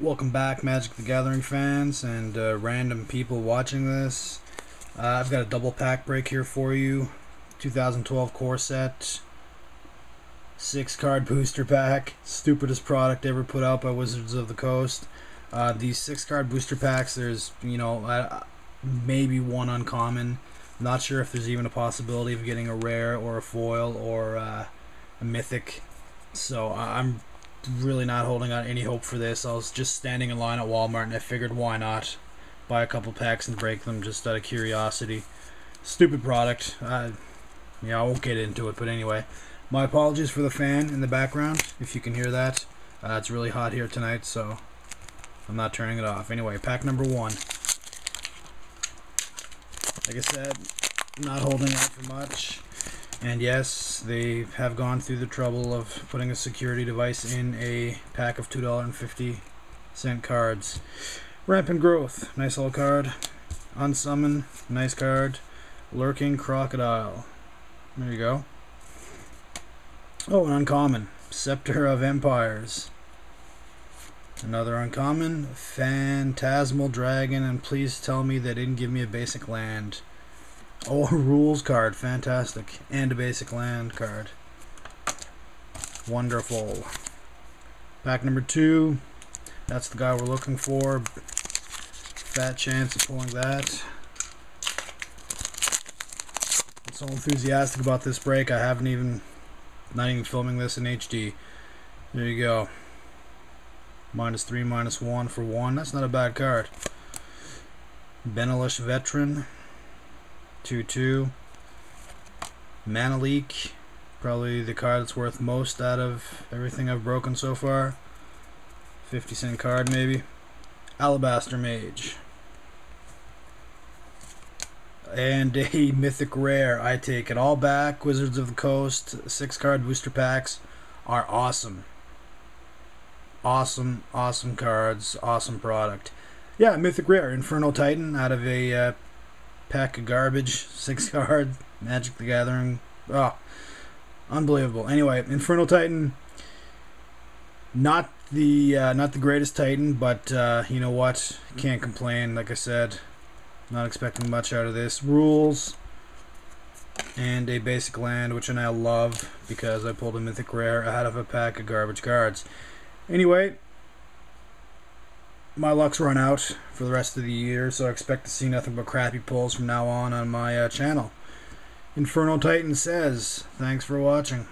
Welcome back, Magic the Gathering fans and uh, random people watching this. Uh, I've got a double pack break here for you. 2012 core set. Six card booster pack. Stupidest product ever put out by Wizards of the Coast. Uh, these six card booster packs, there's, you know, maybe one uncommon. Not sure if there's even a possibility of getting a rare or a foil or uh, a mythic. So I'm really not holding out any hope for this. I was just standing in line at Walmart and I figured why not buy a couple packs and break them just out of curiosity. Stupid product. Uh, yeah, I won't get into it, but anyway. My apologies for the fan in the background, if you can hear that. Uh, it's really hot here tonight, so I'm not turning it off. Anyway, pack number one. Like I said, not holding out for much. And yes, they have gone through the trouble of putting a security device in a pack of $2.50 cards. Rampant Growth, nice little card. Unsummon, nice card. Lurking Crocodile. There you go. Oh, an uncommon. Scepter of Empires. Another uncommon. Phantasmal Dragon, and please tell me they didn't give me a basic land. Oh, rules card. Fantastic. And a basic land card. Wonderful. Pack number two. That's the guy we're looking for. Fat chance of pulling that. I'm so enthusiastic about this break, I haven't even, not even filming this in HD. There you go. Minus three, minus one for one. That's not a bad card. Benalish Veteran. 2-2. Mana Leak. Probably the card that's worth most out of everything I've broken so far. 50 cent card maybe. Alabaster Mage. And a Mythic Rare. I take it all back. Wizards of the Coast. Six card booster packs are awesome. Awesome, awesome cards. Awesome product. Yeah, Mythic Rare. Inferno Titan out of a uh, pack of garbage. Six card. Magic the Gathering. Oh, unbelievable. Anyway, Inferno Titan. Not the uh, not the greatest Titan, but uh, you know what? Can't complain. Like I said, not expecting much out of this. Rules and a basic land, which I now love because I pulled a mythic rare out of a pack of garbage cards. Anyway, my luck's run out for the rest of the year, so I expect to see nothing but crappy pulls from now on on my uh, channel. Inferno Titan says, thanks for watching.